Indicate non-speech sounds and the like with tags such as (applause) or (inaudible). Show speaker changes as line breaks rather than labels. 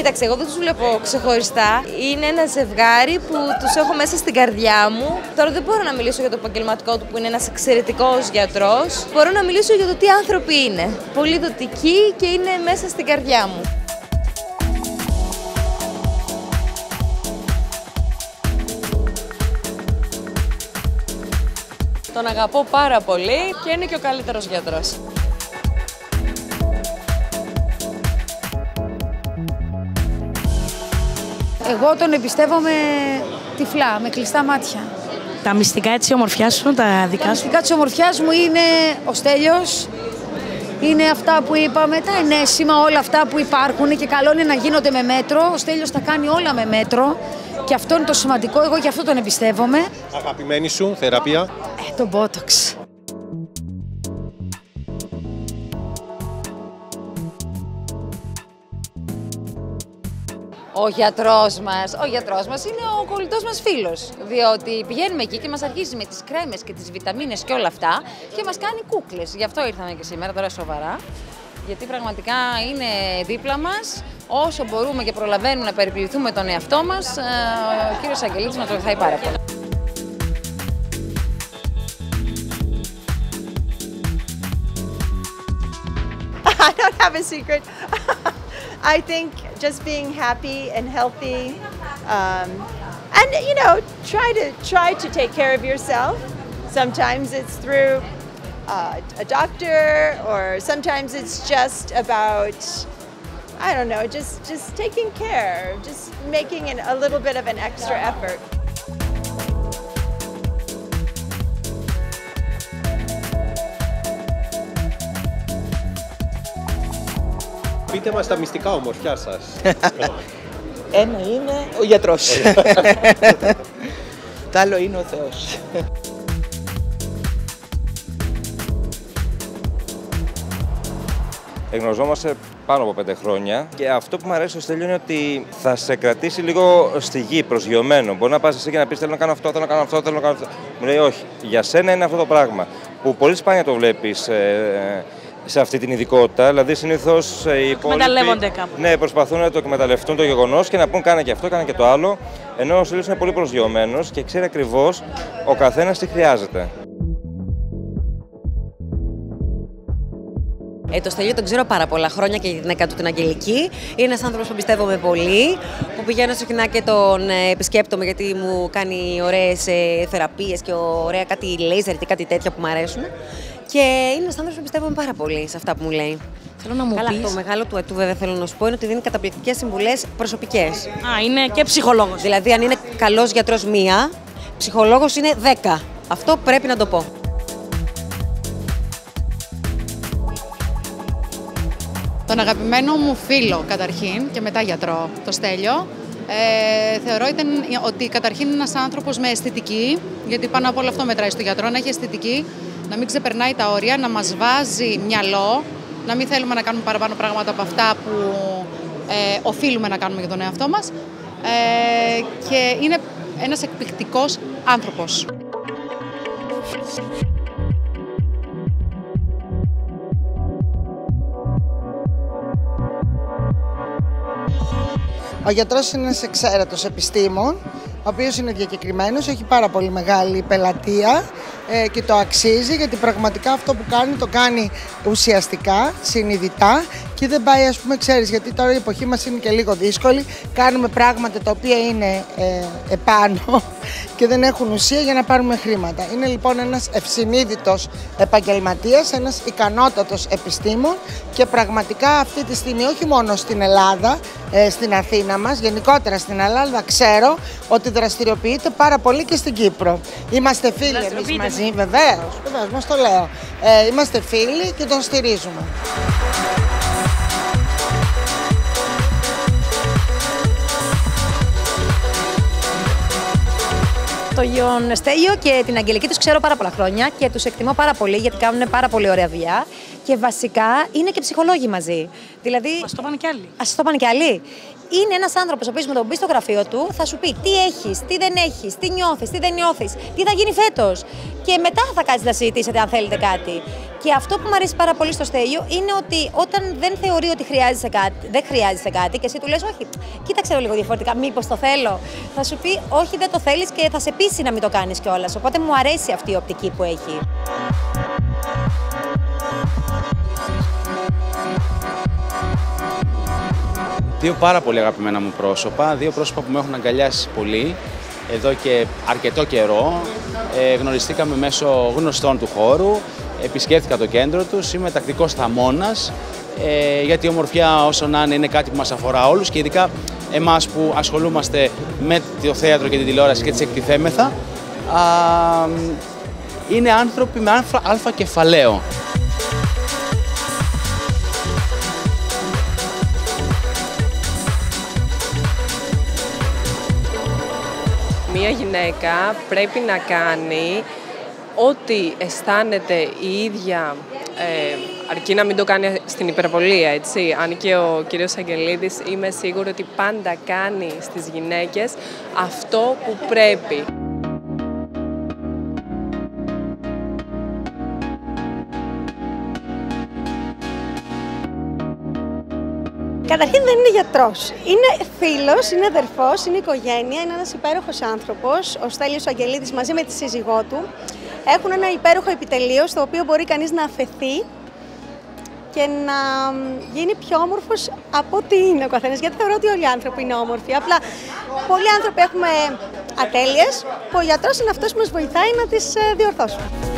Κοίταξε, εγώ δεν τους βλέπω ξεχωριστά. Είναι ένα ζευγάρι που τους έχω μέσα στην καρδιά μου. Τώρα δεν μπορώ να μιλήσω για το επαγγελματικό του που είναι ένας εξαιρετικός γιατρός. Μπορώ να μιλήσω για το τι άνθρωποι είναι. Πολύ δοτικοί και είναι μέσα στην καρδιά μου. Τον αγαπώ πάρα πολύ και είναι και ο καλύτερος γιατρός.
Εγώ τον εμπιστεύομαι τυφλά, με κλειστά μάτια.
Τα μυστικά έτσι ομορφιά σου, τα δικά
Τα
σου;
μυστικά της ομορφιάς μου είναι ο Στέλιος, είναι αυτά που είπαμε, τα ενέσιμα, όλα αυτά που υπάρχουν και καλό είναι να γίνονται με μέτρο. Ο Στέλιος τα κάνει όλα με μέτρο και αυτό είναι το σημαντικό. Εγώ και αυτό τον εμπιστεύομαι.
Αγαπημένη σου θεραπεία.
Ε, το Botox.
Ο γιατρός μας, ο γιατρός μας είναι ο κολλητός μας φίλος. Διότι πηγαίνουμε εκεί και μας αρχίζει με τις κρέμες και τις βιταμίνες και όλα αυτά και μας κάνει κούκλες. Γι' αυτό ήρθαμε και σήμερα, τώρα σοβαρά. Γιατί πραγματικά είναι δίπλα μας. Όσο μπορούμε και προλαβαίνουμε να περιποιηθούμε τον εαυτό μας, ε, ο κύριος Αγγελίτης μας βοηθάει πάρα πολύ. (laughs)
I don't have a secret. (laughs) I think just being happy and healthy, um, and you know, try to try to take care of yourself. Sometimes it's through uh, a doctor, or sometimes it's just about I don't know, just just taking care, just making an, a little bit of an extra effort.
Πείτε μας τα μυστικά ομορφιά σας. (laughs)
Ένα είναι ο γιατρός. (laughs) Το άλλο είναι ο Θεός.
Εγνωριζόμαστε πάνω από πέντε χρόνια και αυτό που μου αρέσει στο Στέλιο είναι ότι θα σε κρατήσει λίγο στη γη, προσγειωμένο. Μπορεί να πας εσύ και να πεις: Θέλω να κάνω αυτό, θέλω να κάνω αυτό, θέλω να κάνω αυτό. Μου λέει: Όχι, για σένα είναι αυτό το πράγμα. Που πολύ σπάνια το βλέπεις σε αυτή την ειδικότητα. Δηλαδή, συνήθως οι υπόλοιποι.
εκμεταλλεύονται κάπου.
Ναι, προσπαθούν να το εκμεταλλευτούν το γεγονός και να πούν: Κάνε και αυτό, κάνε και το άλλο. Ενώ ο Στέλιο είναι πολύ προσγειωμένος και ξέρει ακριβώς ο καθένας τι χρειάζεται.
Ε, το Στέλιο τον ξέρω πάρα πολλά χρόνια και για την γυναίκα του την Αγγελική. Είναι ένα άνθρωπος που πιστεύομαι πολύ, που πηγαίνω συχνά και τον ε, επισκέπτομαι γιατί μου κάνει ωραίες θεραπείες και ωραία κάτι λέιζερ και κάτι τέτοια που μου αρέσουν. Και είναι ένας άνθρωπος που πιστεύομαι πάρα πολύ σε αυτά που μου λέει.
Θέλω να μου
Καλά,
πεις.
το μεγάλο του ατού βέβαια θέλω να σου πω είναι ότι δίνει καταπληκτικές συμβουλές προσωπικές.
Α, είναι και ψυχολόγος.
Δηλαδή, αν είναι καλός γιατρός μία, ψυχολόγος είναι δέκα. Αυτό πρέπει να το πω.
Τον αγαπημένο μου φίλο καταρχήν και μετά γιατρό, το Στέλιο. Ε, θεωρώ ήταν, ότι καταρχήν είναι ένας άνθρωπος με αισθητική, γιατί πάνω από όλο αυτό μετράει στο γιατρό, να έχει αισθητική, να μην ξεπερνάει τα όρια, να μας βάζει μυαλό, να μην θέλουμε να κάνουμε παραπάνω πράγματα από αυτά που ε, οφείλουμε να κάνουμε για τον εαυτό μας. Ε, και είναι ένας εκπληκτικός άνθρωπος.
Ο γιατρός είναι ένας εξαίρετος επιστήμον, ο οποίος είναι διακεκριμένος, έχει πάρα πολύ μεγάλη πελατεία ε, και το αξίζει γιατί πραγματικά αυτό που κάνει το κάνει ουσιαστικά, συνειδητά και δεν πάει ας πούμε ξέρεις γιατί τώρα η εποχή μας είναι και λίγο δύσκολη κάνουμε πράγματα τα οποία είναι ε, επάνω (laughs) και δεν έχουν ουσία για να πάρουμε χρήματα. Είναι λοιπόν ένας ευσυνείδητος επαγγελματίας, ένας ικανότατος επιστήμον και πραγματικά αυτή τη στιγμή όχι μόνο στην Ελλάδα, ε, στην Αθήνα μας, γενικότερα στην Ελλάδα ξέρω ότι δραστηριοποιείται πάρα πολύ και στην Κύπρο. Είμαστε φίλοι εμείς
Δραστηριοποιείται.
Μαζί, βεβαίως, βεβαίως, μας το λέω. Ε, είμαστε φίλοι και τον στηρίζουμε.
Το Γιον Στέλιο και την Αγγελική τους ξέρω πάρα πολλά χρόνια και τους εκτιμώ πάρα πολύ γιατί κάνουν πάρα πολύ ωραία δουλειά. Και βασικά είναι και ψυχολόγοι μαζί. Δηλαδή.
Μα το πάνε κι άλλοι.
Α το πάνε κι άλλοι. Είναι ένας άνθρωπος ο οποίος με τον μπει στο γραφείο του θα σου πει τι έχεις, τι δεν έχεις, τι νιώθεις, τι δεν νιώθεις, τι θα γίνει φέτος. Και μετά θα κάτσεις να συζητήσετε αν θέλετε κάτι. Και αυτό που μου αρέσει πάρα πολύ στο Στέλιο είναι ότι όταν δεν θεωρεί ότι χρειάζεσαι κάτι, δεν χρειάζεσαι κάτι και εσύ του λες όχι, κοίταξε το λίγο διαφορετικά, μήπως το θέλω, θα σου πει όχι δεν το θέλεις και θα σε πείσει να μην το κάνεις κιόλας. Οπότε μου αρέσει αυτή η οπτική που έχει.
Δύο πάρα πολύ αγαπημένα μου πρόσωπα, δύο πρόσωπα που με έχουν αγκαλιάσει πολύ εδώ και αρκετό καιρό. Ε, γνωριστήκαμε μέσω γνωστών του χώρου, επισκέφθηκα το κέντρο τους, είμαι τακτικός θαμώνας, ε, γιατί η ομορφιά όσο να είναι είναι κάτι που μας αφορά όλους και ειδικά εμάς που ασχολούμαστε με το θέατρο και την τηλεόραση και τις εκτιθέμεθα, α, είναι άνθρωποι με αλφα κεφαλαίο.
Μία γυναίκα πρέπει να κάνει ό,τι αισθάνεται η ίδια, ε, αρκεί να μην το κάνει στην υπερβολία, έτσι. Αν και ο κύριος Αγγελίδης είμαι σίγουρη ότι πάντα κάνει στις γυναίκες αυτό που πρέπει.
Καταρχήν δεν είναι γιατρός. Είναι φίλος, είναι αδερφός, είναι οικογένεια, είναι ένας υπέροχος άνθρωπος. Ο Στέλιος Αγγελίδης μαζί με τη σύζυγό του έχουν ένα υπέροχο επιτελείο στο οποίο μπορεί κανείς να αφαιθεί και να γίνει πιο όμορφος από ό,τι είναι ο καθένας. Γιατί θεωρώ ότι όλοι οι άνθρωποι είναι όμορφοι. Απλά πολλοί άνθρωποι έχουμε ατέλειες που ο γιατρός είναι αυτός που μας βοηθάει να τις ε, διορθώσουμε.